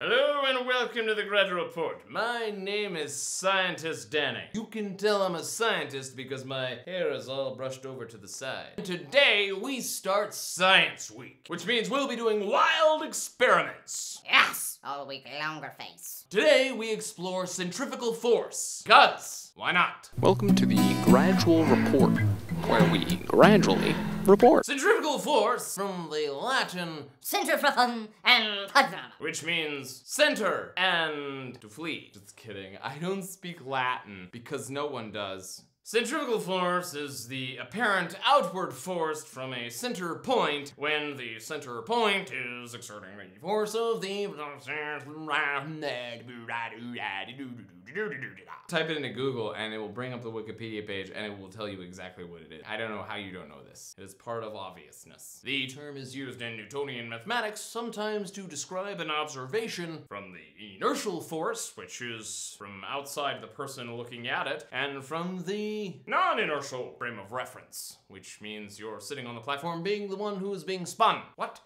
Hello and welcome to the Gradual Report. My name is Scientist Danny. You can tell I'm a scientist because my hair is all brushed over to the side. And Today we start Science Week, which means we'll be doing wild experiments. Yes, all week longer face. Today we explore centrifugal force. Cuz, why not? Welcome to the Gradual Report, where we gradually report. Centrifugal force from the Latin, Centrifugum and pudrum. which means center and to flee. Just kidding. I don't speak Latin because no one does. Centrifugal force is the apparent outward force from a center point when the center point is exerting the force of the. Type it into Google and it will bring up the Wikipedia page and it will tell you exactly what it is. I don't know how you don't know this. It is part of obviousness. The term is used in Newtonian mathematics sometimes to describe an observation from the inertial force, which is from outside the person looking at it, and from the non inertial frame of reference, which means you're sitting on the platform being the one who is being spun. What?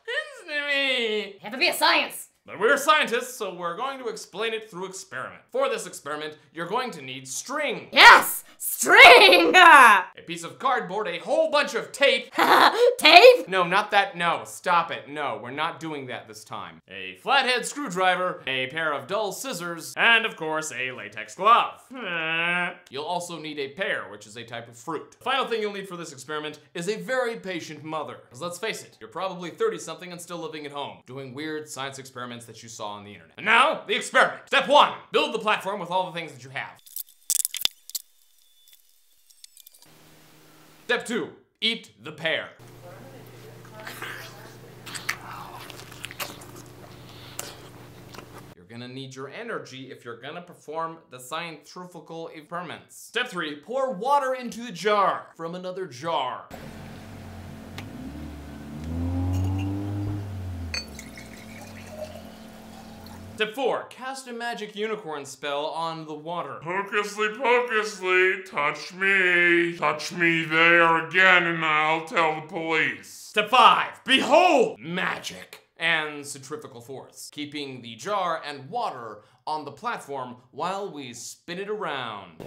Have to be a science. But we're scientists, so we're going to explain it through experiment. For this experiment, you're going to need string, Yes, string. a piece of cardboard, a whole bunch of tape. Tape. No, not that. No, stop it. No, we're not doing that this time. A flathead screwdriver, a pair of dull scissors, and of course, a latex glove. You'll also need a pear, which is a type of fruit. The final thing you'll need for this experiment is a very patient mother. Because let's face it, you're probably 30 something and still living at home, doing weird science experiments that you saw on the internet. And now, the experiment. Step one build the platform with all the things that you have. Step two eat the pear. You're gonna need your energy if you're gonna perform the centrifugal experiments. Step three, pour water into the jar from another jar. Step four, cast a magic unicorn spell on the water. Pocusly pocusly, touch me. Touch me there again and I'll tell the police. Step five, behold magic and centrifugal force, keeping the jar and water on the platform while we spin it around.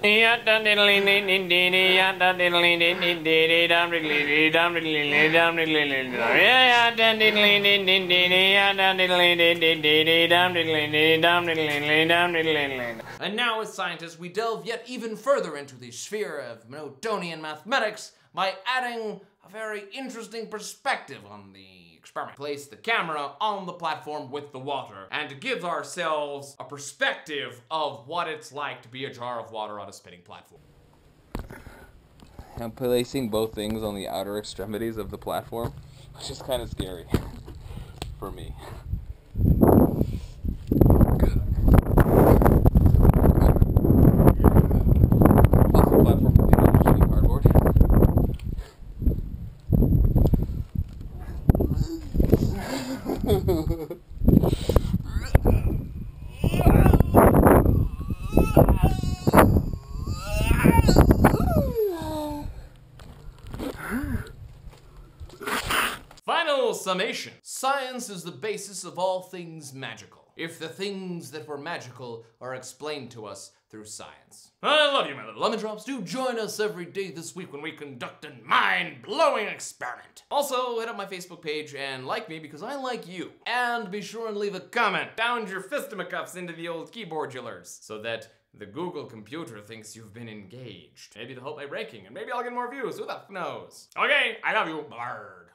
And now, as scientists, we delve yet even further into the sphere of Newtonian mathematics by adding a very interesting perspective on the experiment. Place the camera on the platform with the water and give ourselves a perspective of what it's like to be a jar of water on a spinning platform. I'm placing both things on the outer extremities of the platform, which is kind of scary for me. Off the platform, you know, using cardboard. Final summation Science is the basis of all things magical. If the things that were magical are explained to us through science. I love you, my little lemon drops. Do join us every day this week when we conduct a mind blowing experiment. Also, hit up my Facebook page and like me because I like you. And be sure and leave a comment. Pound your fisticuffs into the old keyboard jillers so that the Google computer thinks you've been engaged. Maybe they'll help my ranking and maybe I'll get more views. Who the f knows? Okay, I love you. Blurred.